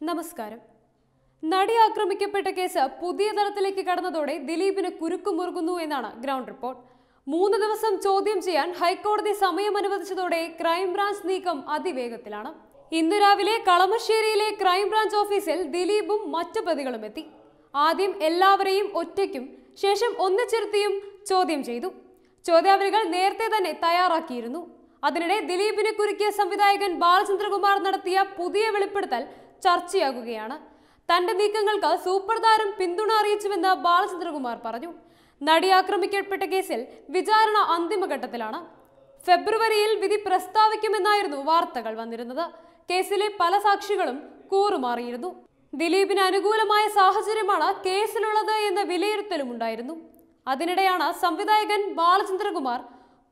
നമസ്കാരം. നടി ആക്രമിക്കപ്പെട്ട കേസ് പുതിയ തലത്തിലേക്ക് കടന്നതോടെ ദിലീപിന് കുരുക്കുമുറുകുന്നു എന്നാണ് ഗ്രൗണ്ട് റിപ്പോർട്ട്. മൂന്ന് ദിവസം ചോദ്യം ചെയ്യാൻ ഹൈക്കോടതി സമയം അനുവദിച്ചതോടെ ക്രൈംബ്രാഞ്ച് നീക്കം അതിവേഗത്തിലാണ്. ഇന്ന് രാവിലെ കളമശ്ശേരിയിലെ ക്രൈംബ്രാഞ്ച് ഓഫീസിൽ ദിലീപും മറ്റു പ്രതികളും എത്തി. ആദ്യം എല്ലാവരെയും ഒറ്റയ്ക്കും ശേഷം ഒന്നിച്ചിരുത്തിയും ചോദ്യം ചെയ്തു. ചോദ്യാവലികൾ നേരത്തെ തന്നെ തയ്യാറാക്കിയിരുന്നു. അതിനിടെ ദിലീപിനെ കുരുക്കിയ സംവിധായകൻ ബാലചന്ദ്രകുമാർ നടത്തിയ പുതിയ വെളിപ്പെടുത്തൽ ചർച്ചയാകുകയാണ്. തന്റെ നീക്കങ്ങൾക്ക് സൂപ്പർ താരം പിന്തുണ അറിയിച്ചുവെന്ന് ബാലചന്ദ്രകുമാർ പറഞ്ഞു. നടി ആക്രമിക്കപ്പെട്ട കേസിൽ വിചാരണ അന്തിമഘട്ടത്തിലാണ്. ഫെബ്രുവരിയിൽ വിധി പ്രസ്താവിക്കുമെന്നായിരുന്നു വാർത്തകൾ വന്നിരുന്നത്. കേസിലെ പല സാക്ഷികളും കൂറുമാറിയിരുന്നു. ദിലീപിന് അനുകൂലമായ സാഹചര്യമാണ് കേസിലുള്ളത് എന്ന വിലയിരുത്തലുമുണ്ടായിരുന്നു. അതിനിടെയാണ് സംവിധായകൻ ബാലചന്ദ്രകുമാർ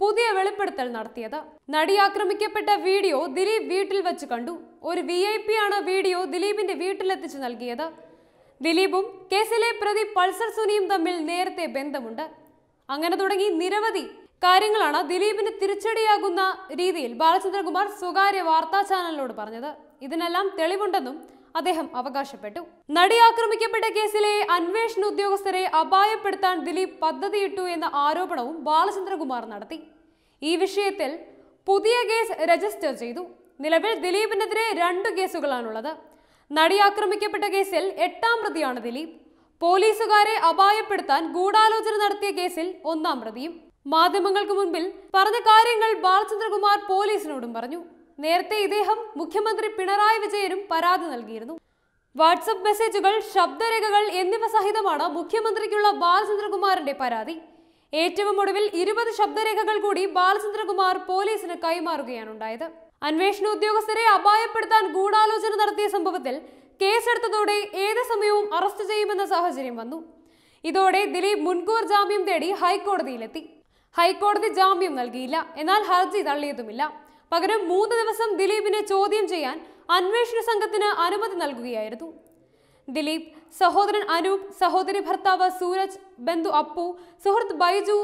പുതിയ വെളിപ്പെടുത്തൽ നടത്തിയത്. നടി ആക്രമിക്കപ്പെട്ട വീഡിയോ ദിലീപ് വീട്ടിൽ വെച്ച് കണ്ടു. ഒരു വി ഐ പി ആണ് വീഡിയോ ദിലീപിന്റെ വീട്ടിലെത്തിച്ചു നൽകിയത്. ദിലീപും കേസിലെ പ്രതി പൾസർ സുനിയും തമ്മിൽ നേരത്തെ ബന്ധമുണ്ട്. അങ്ങനെ തുടങ്ങി നിരവധി കാര്യങ്ങളാണ് ദിലീപിന് തിരിച്ചടിയാകുന്ന രീതിയിൽ ബാലചന്ദ്രകുമാർ സ്വകാര്യ വാർത്താ ചാനലിനോട് പറഞ്ഞത്. ഇതിനെല്ലാം തെളിവുണ്ടെന്നും അദ്ദേഹം അവകാശപ്പെട്ടു. നടി ആക്രമിക്കപ്പെട്ട കേസിലെ അന്വേഷണ ഉദ്യോഗസ്ഥരെ അപായപ്പെടുത്താൻ ദിലീപ് പദ്ധതിയിട്ടു എന്ന ആരോപണവും ബാലചന്ദ്രകുമാർ നടത്തി. ഈ വിഷയത്തിൽ പുതിയ കേസ് രജിസ്റ്റർ ചെയ്തു. നിലവിൽ ദിലീപിനെതിരെ രണ്ട് കേസുകളാണുള്ളത്. നടി ആക്രമിക്കപ്പെട്ട കേസിൽ എട്ടാം പ്രതിയാണ് ദിലീപ്. പോലീസുകാരെ അപായപ്പെടുത്താൻ ഗൂഢാലോചന നടത്തിയ കേസിൽ ഒന്നാം പ്രതിയും. മാധ്യമങ്ങൾക്ക് മുൻപിൽ പറഞ്ഞ കാര്യങ്ങൾ ബാലചന്ദ്രകുമാർ പോലീസിനോടും പറഞ്ഞു. നേരത്തെ ഇദ്ദേഹം മുഖ്യമന്ത്രി പിണറായി വിജയനും പരാതി നൽകിയിരുന്നു. വാട്സപ്പ് മെസ്സേജുകൾ ശബ്ദരേഖകൾ എന്നിവ സഹിതമാണ് മുഖ്യമന്ത്രിക്കുള്ള ബാലചന്ദ്രകുമാറിന്റെ പരാതി. ഏറ്റവും ഒടുവിൽ ഇരുപത് ശബ്ദരേഖകൾ കൂടി ബാലചന്ദ്രകുമാർ പോലീസിന് കൈമാറുകയാണുണ്ടായത് അന്വേഷണ ഉദ്യോഗസ്ഥരെ അപായപ്പെടുത്താൻ ഗൂഢാലോചന നടത്തിയ സംഭവത്തിൽ കേസെടുത്തതോടെ ഏത് സമയവും അറസ്റ്റ് ചെയ്യുമെന്ന സാഹചര്യം വന്നു. ഇതോടെ ദിലീപ് മുൻകൂർ ജാമ്യം തേടി ഹൈക്കോടതിയിലെത്തി. ഹൈക്കോടതി ജാമ്യം നൽകിയില്ല. എന്നാൽ ഹർജി തള്ളിയതുമില്ല. പകരം മൂന്ന് ദിവസം ദിലീപിനെ ചോദ്യം ചെയ്യാൻ അന്വേഷണ സംഘത്തിന് അനുമതി നൽകുകയായിരുന്നു. ദിലീപ് സഹോദരൻ അനൂപ് സഹോദരി ഭർത്താവ് സൂരജ് ബന്ധു അപ്പു സുഹൃത്ത് ബൈജു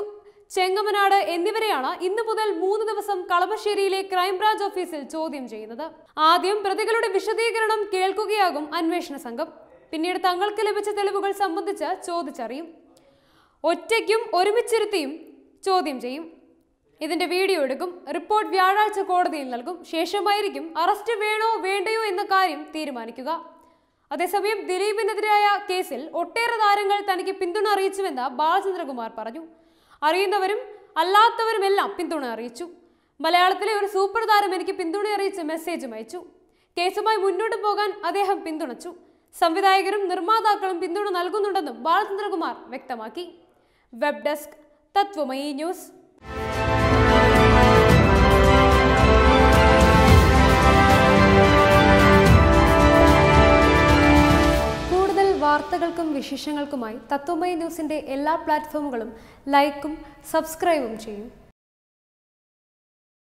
ചെങ്ങമനാട് എന്നിവരെയാണ് ഇന്നു മുതൽ മൂന്ന് ദിവസം കളമശ്ശേരിയിലെ ക്രൈംബ്രാഞ്ച് ഓഫീസിൽ ചോദ്യം ചെയ്യുന്നത്. ആദ്യം പ്രതികളുടെ വിശദീകരണം കേൾക്കുകയാകും അന്വേഷണ സംഘം. പിന്നീട് തങ്ങൾക്ക് ലഭിച്ച തെളിവുകൾ സംബന്ധിച്ച് ചോദിച്ചറിയും. ഒറ്റയ്ക്കും ഒരുമിച്ചിരുത്തിയും ചോദ്യം ചെയ്യും. ഇതിന്റെ വീഡിയോ എടുക്കും. റിപ്പോർട്ട് വ്യാഴാഴ്ച കോടതിയിൽ നൽകും. ശേഷമായിരിക്കും അറസ്റ്റ് വേണോ വേണ്ടയോ എന്ന കാര്യം തീരുമാനിക്കുക. അതേസമയം ദിലീപിനെതിരായ കേസിൽ ഒട്ടേറെ താരങ്ങൾ തനിക്ക് പിന്തുണ അറിയിച്ചുവെന്ന് ബാലചന്ദ്രകുമാർ പറഞ്ഞു. അറിയുന്നവരും അല്ലാത്തവരുമെല്ലാം പിന്തുണ അറിയിച്ചു. മലയാളത്തിലെ ഒരു സൂപ്പർ താരം എനിക്ക് പിന്തുണ അറിയിച്ച് മെസ്സേജും അയച്ചു. കേസുമായി മുന്നോട്ട് പോകാൻ അദ്ദേഹം പിന്തുണച്ചു. സംവിധായകരും നിർമ്മാതാക്കളും പിന്തുണ നൽകുന്നുണ്ടെന്നും ബാലചന്ദ്രകുമാർ വ്യക്തമാക്കി. Web desk Tatwamayi News. വിശേഷങ്ങൾക്കുമായി Tatwamayi ന്യൂസിന്റെ എല്ലാ പ്ലാറ്റ്ഫോമുകളും ലൈക്കും സബ്സ്ക്രൈബും ചെയ്യും.